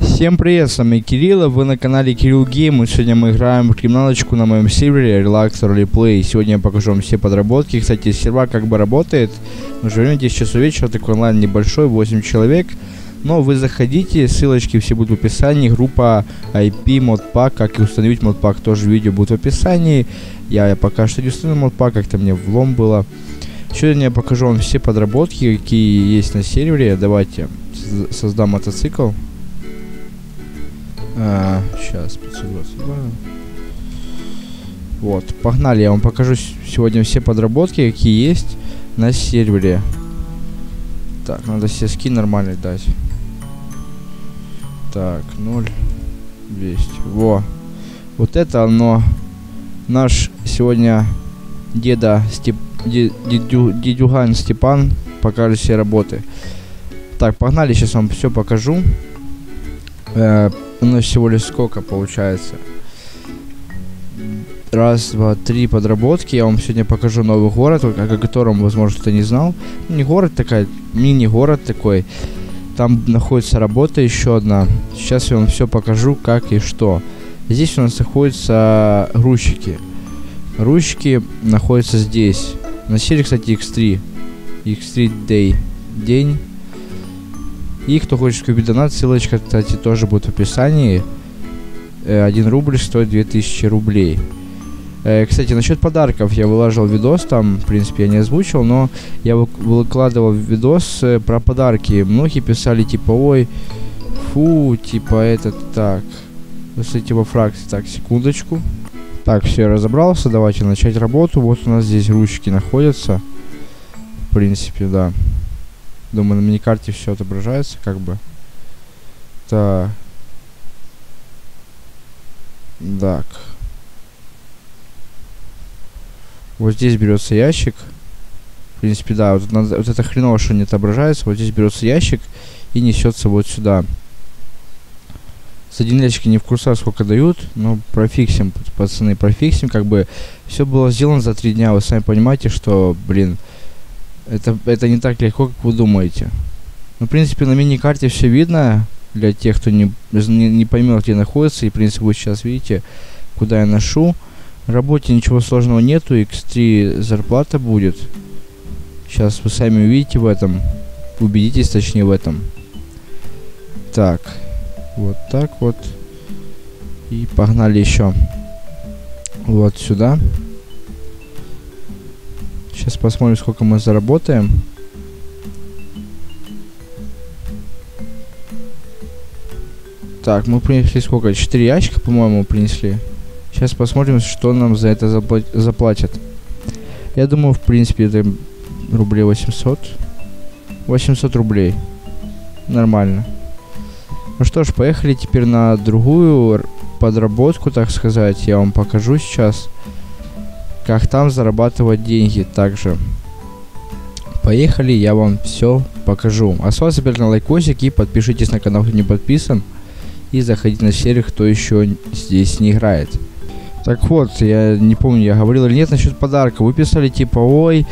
Всем привет, с вами Кирилл, вы на канале Кирилл Гейм, и сегодня мы играем в криминалочку на моем сервере Relax Roleplay. Сегодня я покажу вам все подработки. Кстати, сервер как бы работает, уже время 10 часов вечера, такой онлайн небольшой, 8 человек. Но вы заходите, ссылочки все будут в описании, группа IP Modpack, как и установить Modpack, тоже видео будет в описании. Я, пока что не установил Modpack, как-то мне влом было. Сегодня я покажу вам все подработки, какие есть на сервере. Давайте соз- создам мотоцикл. А, сейчас, 522. Вот, погнали, я вам покажу сегодня все подработки, какие есть на сервере. Так, надо все скин нормальный дать. Так, 0, 200. Во. Вот это оно. Наш сегодня деда Степ... де- дедю- дедюган Степан покажет все работы. Так, погнали, сейчас вам все покажу. Э, у всего лишь сколько получается? Раз, два, три подработки. Я вам сегодня покажу новый город, о котором, возможно, кто не знал. Не город такая, мини-город такой. Там находится работа еще одна. Сейчас я вам все покажу, как и что. Здесь у нас находятся грузчики. Грузчики находятся здесь. Серии, кстати, X3. X3 Day. День. И кто хочет купить донат, ссылочка, кстати, тоже будет в описании. Э, 1 рубль стоит 2000 рублей. Э, Кстати, насчет подарков я выложил видос, там, в принципе, я не озвучил, но я вы- выкладывал видос э, про подарки. Многие писали, типа, ой, фу, типа, этот, так, кстати, во фракции, так, секундочку. Так, все, разобрался, давайте начать работу. Вот у нас здесь ручки находятся. В принципе, да. Думаю, на миникарте все отображается, как бы. Так. Так. Вот здесь берется ящик. В принципе, да, вот, надо- вот это хреново, что не отображается. Вот здесь берется ящик и несется вот сюда. С один ящик не в курсах сколько дают, но профиксим, пацаны, профиксим, как бы все было сделано за три дня. Вы сами понимаете, что, блин, это, это не так легко, как вы думаете. Ну, в принципе, на мини-карте все видно для тех, кто не, не, не поймет, где находится. И, в принципе, вы сейчас видите, куда я ношу. Работе ничего сложного нету, X3 зарплата будет. Сейчас вы сами увидите в этом. Убедитесь, точнее, в этом. Так. Вот так вот. И погнали еще. Вот сюда. Сейчас посмотрим, сколько мы заработаем. Так, мы принесли сколько? 4 ящика, по-моему, принесли. Сейчас посмотрим, что нам за это запла- заплатят. Я думаю, в принципе, это рублей 800. 800 рублей. Нормально. Ну что ж, поехали теперь на другую подработку, так сказать. Я вам покажу сейчас, как там зарабатывать деньги также. Поехали, я вам все покажу. Оставайтесь теперь на лайкосик и подпишитесь на канал, кто не подписан. И заходите на сервер, кто еще здесь не играет. Так вот, я не помню, я говорил или нет насчет подарка. Вы писали типа, ой,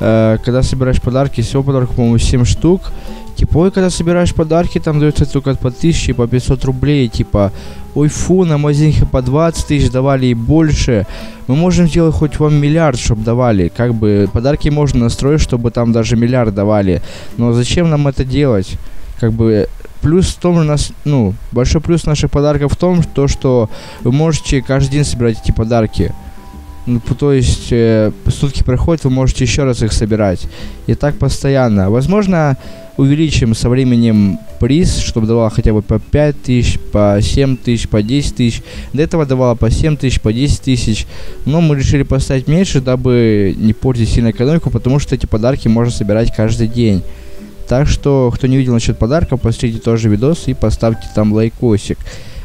э, когда собираешь подарки, всего подарков, по-моему, 7 штук. Типа, ой, когда собираешь подарки, там дается только по 1000, по 500 рублей. Типа, ой, фу, на магазине по 20 тысяч давали и больше. Мы можем сделать хоть вам миллиард, чтобы давали. Как бы, подарки можно настроить, чтобы там даже миллиард давали. Но зачем нам это делать? Как бы, плюс в том у нас, ну, большой плюс наших подарков в том, то, что вы можете каждый день собирать эти подарки. Ну, то есть, э, сутки проходят, вы можете еще раз их собирать. И так постоянно. Возможно, увеличим со временем приз, чтобы давала хотя бы по 5 тысяч, по 7 тысяч, по 10 тысяч. До этого давала по 7 тысяч, по 10 тысяч. Но мы решили поставить меньше, дабы не портить сильно экономику, потому что эти подарки можно собирать каждый день. Так что, кто не видел насчет подарков, посмотрите тоже видос и поставьте там лайкосик.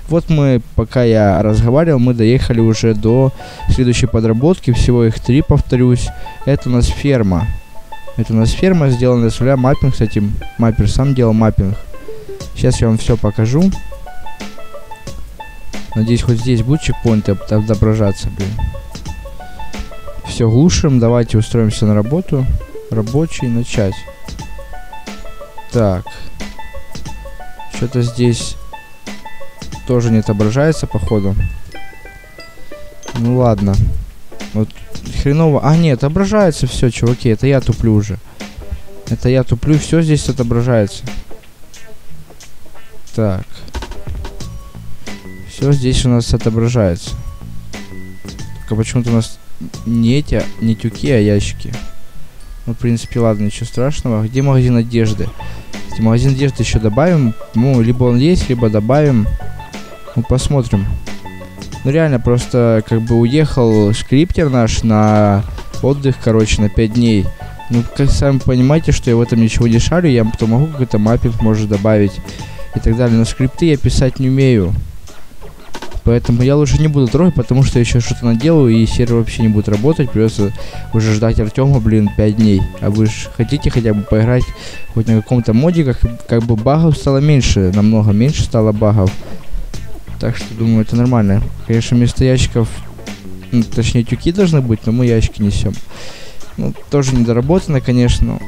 Вот мы, пока я разговаривал, мы доехали уже до следующей подработки. Всего их три, повторюсь. Это у нас ферма. Это у нас ферма, сделана с нуля. Маппинг, кстати, маппер сам делал маппинг. Сейчас я вам все покажу. Надеюсь, хоть здесь будет чекпоинт отображаться, блин. все глушим. Давайте устроимся на работу. Рабочий начать. Так. Что-то здесь тоже не отображается, походу. Ну ладно. Вот хреново. А, нет, отображается все, чуваки. Это я туплю уже. Это я туплю, все здесь отображается. Так. Все здесь у нас отображается. Только почему-то у нас не эти, не тюки, а ящики. Ну, в принципе, ладно, ничего страшного. Где магазин одежды? Кстати, магазин одежды еще добавим. Ну, либо он есть, либо добавим. Ну, посмотрим. Ну, реально, просто как бы уехал скриптер наш на отдых, короче, на 5 дней. Ну, как сами понимаете, что я в этом ничего не шарю, я потом могу какой-то маппинг, может, добавить и так далее. Но скрипты я писать не умею. Поэтому я лучше не буду трогать, потому что еще что-то наделаю, и сервер вообще не будет работать. Придется уже ждать Артема, блин, 5 дней. А вы же хотите хотя бы поиграть хоть на каком-то моде, как, как бы багов стало меньше, намного меньше стало багов. Так что, думаю, это нормально. Конечно, вместо ящиков, ну, точнее, тюки должны быть, но мы ящики несем. Ну, тоже недоработано, конечно,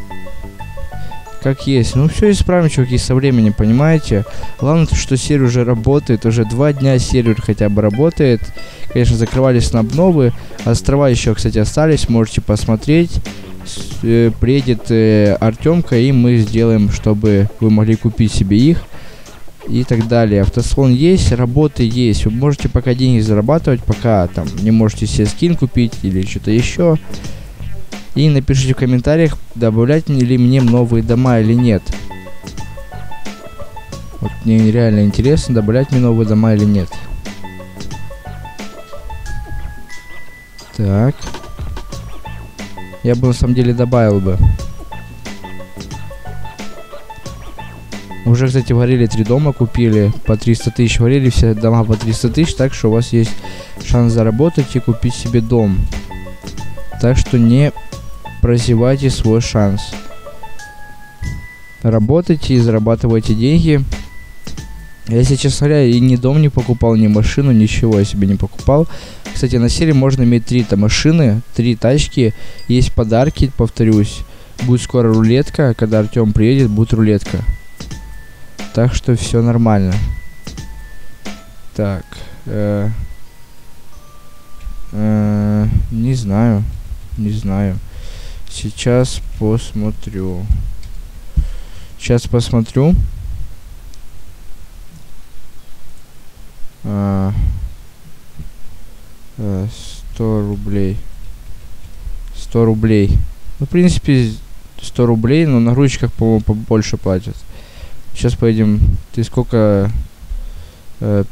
как есть. Ну, все исправим, чуваки, со временем, понимаете? Главное, то, что сервер уже работает, уже два дня сервер хотя бы работает. Конечно, закрывались на обновы. Острова еще, кстати, остались, можете посмотреть. Э, приедет э, Артемка, и мы сделаем, чтобы вы могли купить себе их. И так далее. Автослон есть, работы есть. Вы можете пока деньги зарабатывать, пока там не можете себе скин купить или что-то еще. И напишите в комментариях, добавлять мне ли мне новые дома или нет. Вот мне реально интересно, добавлять мне новые дома или нет. Так. Я бы на самом деле добавил бы. Уже, кстати, варили три дома, купили по 300 тысяч, варили все дома по 300 тысяч, так что у вас есть шанс заработать и купить себе дом. Так что не прозевайте свой шанс. Работайте и зарабатывайте деньги. Если честно говоря, и ни дом не покупал, ни машину, ничего я себе не покупал. Кстати, на серии можно иметь три-то машины, три тачки. Есть подарки, повторюсь. Будет скоро рулетка. Когда Артем приедет, будет рулетка. Так что все нормально. Так. э, э, не знаю. Не знаю. Сейчас посмотрю. Сейчас посмотрю. А, э, 100 рублей. 100 рублей. Ну, в принципе, 100 рублей, но на ручках, по-моему, побольше платят. Сейчас поедем. Ты сколько? Э,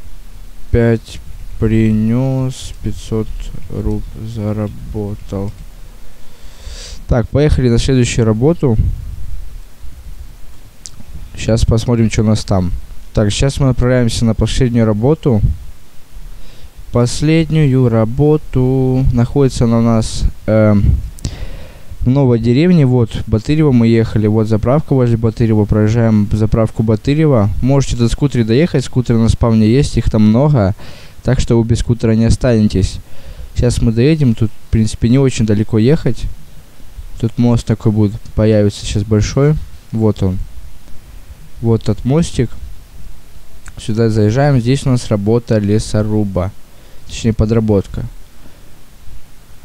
5 принес, 500 руб заработал. Так, поехали на следующую работу. Сейчас посмотрим, что у нас там. Так, сейчас мы отправляемся на последнюю работу. Последнюю работу находится она у нас эм, в новой деревне. Вот, Батырево мы ехали. Вот заправка возле Батырева. Проезжаем заправку Батырева. Можете до скутера доехать. Скутеры на спавне есть, их там много. Так что вы без скутера не останетесь. Сейчас мы доедем. Тут, в принципе, не очень далеко ехать. Тут мост такой будет, появится сейчас большой. Вот он. Вот этот мостик. Сюда заезжаем. Здесь у нас работа лесоруба. Точнее, подработка.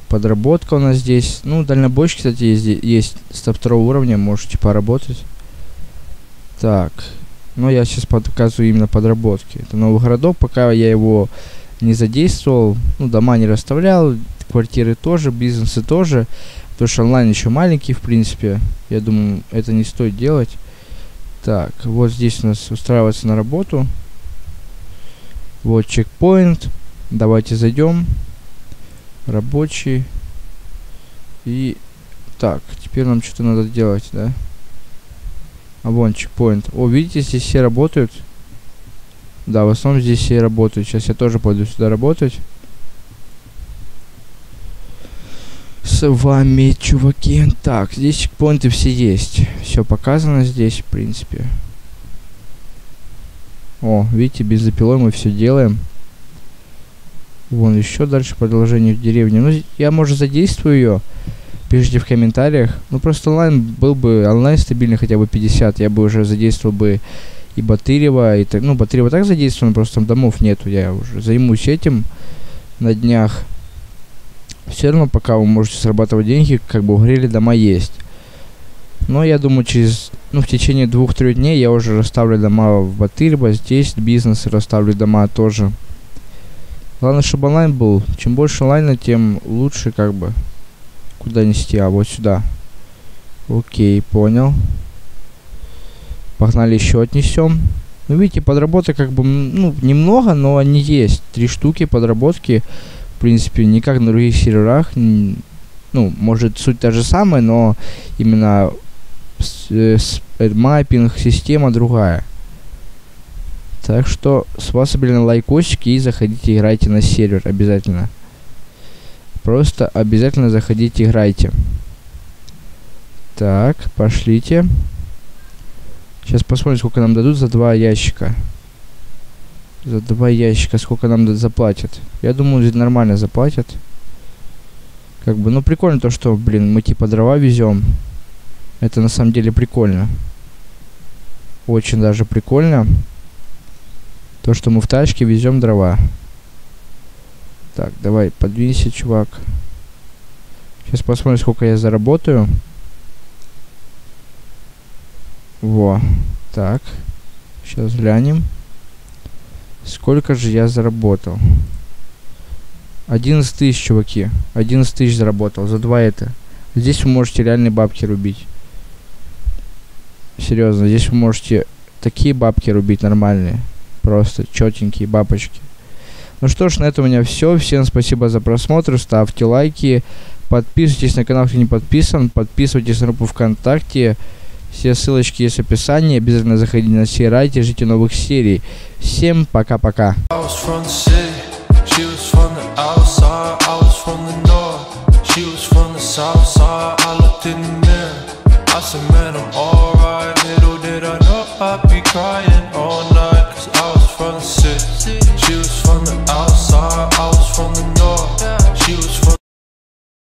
Подработка у нас здесь. Ну, дальнобойщик, кстати, есть, есть со второго уровня. Можете поработать. Так. Но я сейчас показываю именно подработки. Это новый городок. Пока я его не задействовал. Ну, дома не расставлял. Квартиры тоже, бизнесы тоже. Потому что онлайн еще маленький, в принципе. Я думаю, это не стоит делать. Так, вот здесь у нас устраиваться на работу. Вот чекпоинт. Давайте зайдем. Рабочий. И так, теперь нам что-то надо делать, да? А вон чекпоинт. О, видите, здесь все работают. Да, в основном здесь все работают. Сейчас я тоже пойду сюда работать. С вами, чуваки. Так, здесь чекпоинты все есть. Все показано здесь, в принципе. О, видите, бензопилой мы все делаем. Вон еще дальше продолжение в деревне. Ну, я, может, задействую ее. Пишите в комментариях. Ну, просто онлайн был бы, онлайн стабильный хотя бы 50. Я бы уже задействовал бы и Батырева, и так, ну, Батырева так задействовано, просто там домов нету. Я уже займусь этим на днях. Все равно, пока вы можете срабатывать деньги, как бы угрели дома есть. Но я думаю, через, ну, в течение двух-трех дней я уже расставлю дома в Батырево, здесь бизнес расставлю дома тоже. Главное, чтобы онлайн был. Чем больше онлайна, тем лучше, как бы. Куда нести? А, вот сюда. Окей, понял. Погнали еще отнесем. Ну, видите, подработок как бы, ну, немного, но они есть. Три штуки подработки. Принципе, не как на других серверах. Ну, может, суть та же самая, но именно э, э, маппинг, система другая. Так что с вас обязательно лайкосики и заходите играйте на сервер обязательно. Просто обязательно заходите играйте. Так, пошлите. Сейчас посмотрим, сколько нам дадут за два ящика. За два ящика сколько нам заплатят. Я думаю, нормально заплатят. Как бы, ну прикольно то, что, блин, мы типа дрова везем. Это на самом деле прикольно. Очень даже прикольно. То, что мы в тачке везем дрова. Так, давай, подвинься, чувак. Сейчас посмотрим, сколько я заработаю. Во. Так. Сейчас глянем. Сколько же я заработал? 11 тысяч, чуваки. 11 тысяч заработал. За два это. Здесь вы можете реальные бабки рубить. Серьезно, здесь вы можете такие бабки рубить нормальные. Просто четенькие бабочки. Ну что ж, на этом у меня все. Всем спасибо за просмотр. Ставьте лайки. Подписывайтесь на канал, кто не подписан. Подписывайтесь на группу ВКонтакте. Все ссылочки есть в описании. Обязательно заходите на Сейрайте, ждите новых серий. Всем пока-пока.